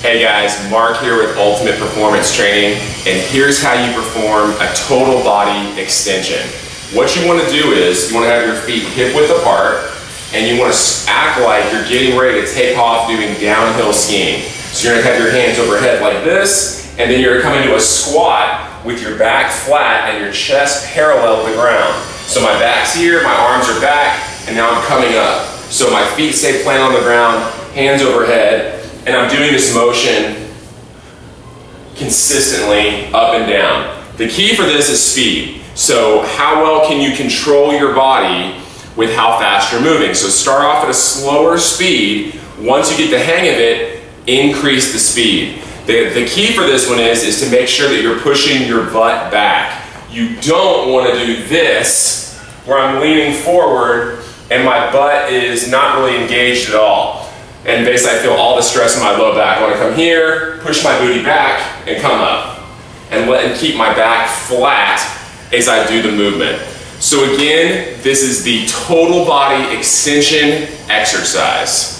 Hey guys, Mark here with Ultimate Performance Training, and here's how you perform a total body extension. What you want to do is, you want to have your feet hip width apart, and you want to act like you're getting ready to take off doing downhill skiing. So you're going to have your hands overhead like this, and then you're coming to a squat with your back flat and your chest parallel to the ground. So my back's here, my arms are back, and now I'm coming up. So my feet stay planted on the ground, hands overhead, and I'm doing this motion consistently up and down. The key for this is speed. So how well can you control your body with how fast you're moving? So start off at a slower speed. Once you get the hang of it, increase the speed. The, the key for this one is, is to make sure that you're pushing your butt back. You don't want to do this where I'm leaning forward and my butt is not really engaged at all. And basically I feel all the stress in my low back. I want to come here, push my booty back, and come up. And let and keep my back flat as I do the movement. So again, this is the total body extension exercise.